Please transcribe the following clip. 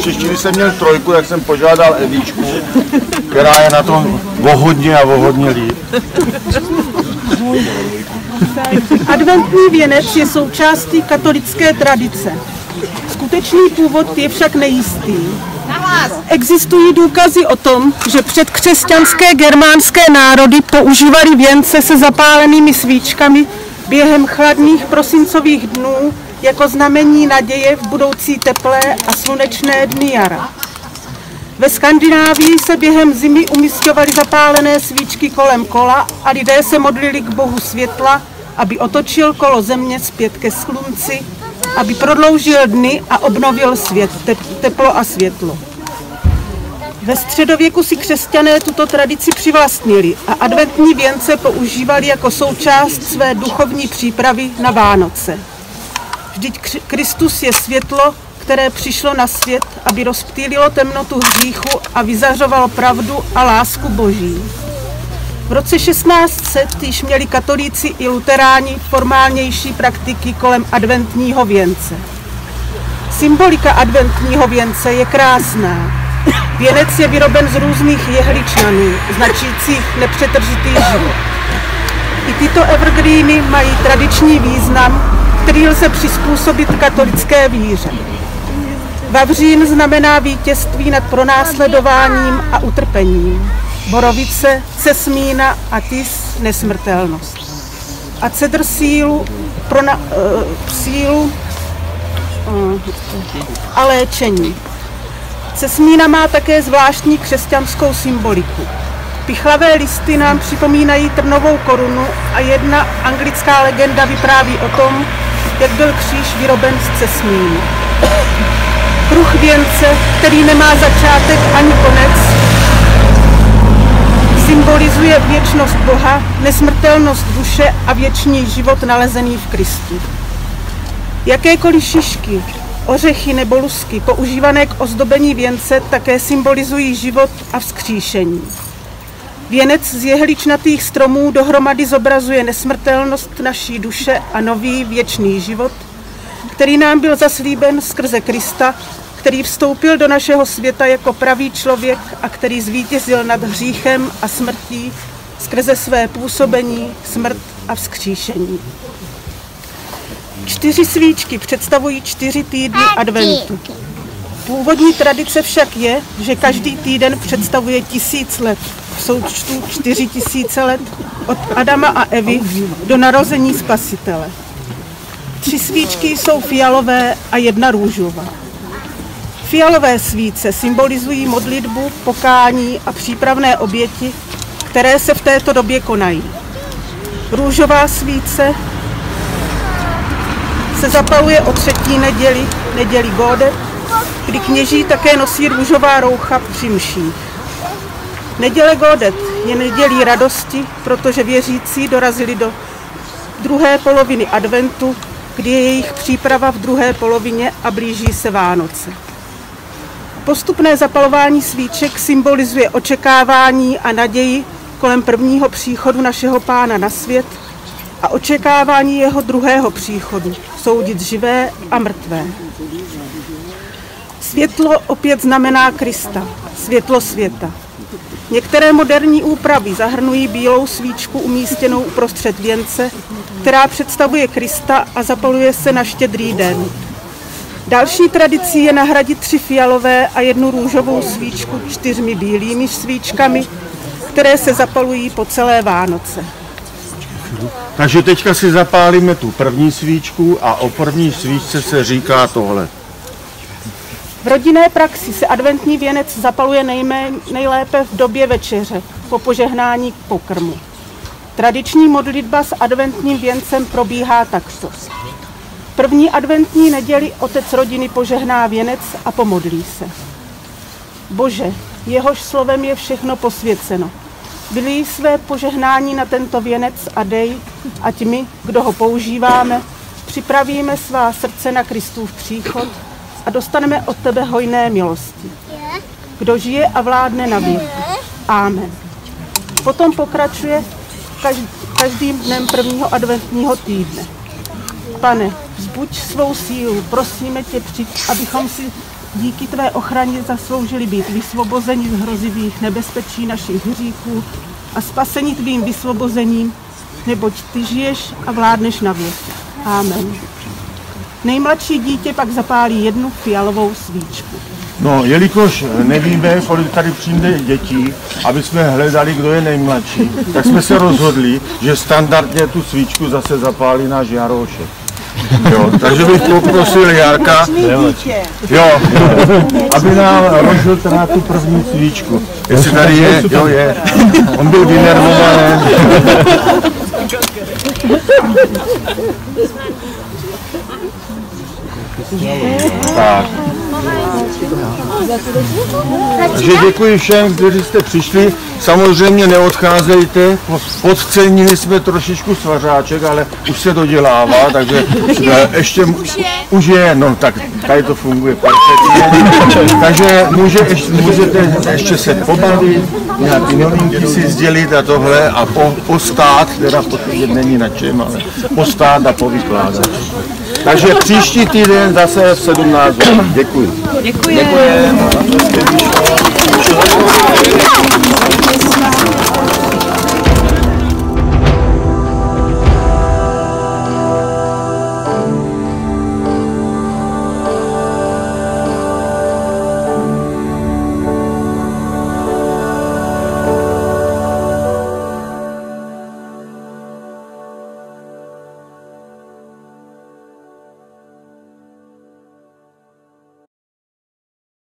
Příští, jsem měl trojku, jak jsem požádal Evičku, která je na tom vohodně a vohodně líp. Adventní věnec je součástí katolické tradice. Skutečný původ je však nejistý. Existují důkazy o tom, že předkřesťanské germánské národy používali věnce se zapálenými svíčkami během chladných prosincových dnů jako znamení naděje v budoucí teplé a slunečné dny jara. Ve Skandinávii se během zimy umistovaly zapálené svíčky kolem kola a lidé se modlili k bohu světla, aby otočil kolo země zpět ke slunci, aby prodloužil dny a obnovil svět, teplo a světlo. Ve středověku si křesťané tuto tradici přivlastnili a adventní věnce používali jako součást své duchovní přípravy na Vánoce. Vždyť Kristus je světlo, které přišlo na svět, aby rozptýlilo temnotu hříchu a vyzařovalo pravdu a lásku Boží. V roce 1600 již měli katolíci i luteráni formálnější praktiky kolem adventního věnce. Symbolika adventního věnce je krásná. Věnec je vyroben z různých jehličnanů, značících nepřetržitý život. I tyto evergreeny mají tradiční význam, který lze přizpůsobit katolické víře. Vavřín znamená vítězství nad pronásledováním a utrpením. Borovice, cesmína a tis nesmrtelnost. A cedr sílu, prona, uh, sílu uh, a léčení. Cesmína má také zvláštní křesťanskou symboliku. Pichlavé listy nám připomínají trnovou korunu a jedna anglická legenda vypráví o tom, jak byl kříž vyroben z cesmínu. Kruh věnce, který nemá začátek ani konec, symbolizuje věčnost Boha, nesmrtelnost duše a věčný život nalezený v Kristu. Jakékoliv šišky, ořechy nebo lusky používané k ozdobení věnce také symbolizují život a vzkříšení. Věnec z jehličnatých stromů dohromady zobrazuje nesmrtelnost naší duše a nový věčný život, který nám byl zaslíben skrze Krista, který vstoupil do našeho světa jako pravý člověk a který zvítězil nad hříchem a smrtí skrze své působení, smrt a vzkříšení. Čtyři svíčky představují čtyři týdny adventu. Původní tradice však je, že každý týden představuje tisíc let, součtu čtyři tisíce let od Adama a Evy do narození Spasitele. Tři svíčky jsou fialové a jedna růžová. Fialové svíce symbolizují modlitbu, pokání a přípravné oběti, které se v této době konají. Růžová svíce se zapaluje o třetí neděli, neděli Gode, kdy kněží také nosí růžová roucha při mších. Neděle Godet je nedělí radosti, protože věřící dorazili do druhé poloviny adventu, kdy je jejich příprava v druhé polovině a blíží se Vánoce. Postupné zapalování svíček symbolizuje očekávání a naději kolem prvního příchodu našeho pána na svět a očekávání jeho druhého příchodu, soudit živé a mrtvé. Světlo opět znamená Krista, světlo světa. Některé moderní úpravy zahrnují bílou svíčku umístěnou uprostřed věnce, která představuje Krista a zapaluje se na štědrý den. Další tradicí je nahradit tři fialové a jednu růžovou svíčku čtyřmi bílými svíčkami, které se zapalují po celé Vánoce. Takže teďka si zapálíme tu první svíčku a o první svíčce se říká tohle. V rodinné praxi se adventní věnec zapaluje nejmé, nejlépe v době večeře, po požehnání k pokrmu. Tradiční modlitba s adventním věncem probíhá takto. První adventní neděli otec rodiny požehná věnec a pomodlí se. Bože, jehož slovem je všechno posvěceno. Vylí své požehnání na tento věnec a dej, ať my, kdo ho používáme, připravíme svá srdce na Kristův příchod a dostaneme od tebe hojné milosti. Kdo žije a vládne na věky. Amen. Potom pokračuje každým dnem prvního adventního týdne. Pane, zbuď svou sílu, prosíme tě, přijď, abychom si díky tvé ochraně zasloužili být vysvobozeni z hrozivých nebezpečí našich hříchů a spasení tvým vysvobozením, neboť ty žiješ a vládneš na věky. Amen. Nejmladší dítě pak zapálí jednu fialovou svíčku. No, jelikož nevíme, kolik tady přijde dětí, aby jsme hledali, kdo je nejmladší, tak jsme se rozhodli, že standardně tu svíčku zase zapálí náš Jarošek. Jo, takže bych poprosil Jarka, jo, aby nám rozžil teda tu první svíčku. Jestli tady je, jo je. On byl vynervovaný. Takže děkuji všem, kteří jste přišli. Samozřejmě neodcházejte. Podcenili jsme trošičku svařáček, ale už se dodělává, takže ještě už je, no tak tady to funguje perfektně. Takže může, ještě, můžete ještě se pobavit, nějaký novinky si sdělit a tohle a po, postát, teda protože není na čem, ale postát a povykládat. Takže příští týden zase v 17 hodin. Děkuji. Děkuji. Děkuji.